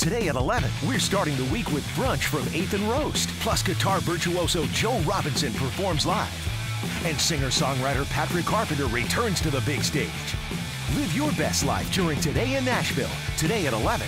Today at 11, we're starting the week with brunch from 8th and Roast. Plus, guitar virtuoso Joe Robinson performs live. And singer-songwriter Patrick Carpenter returns to the big stage. Live your best life during Today in Nashville. Today at 11.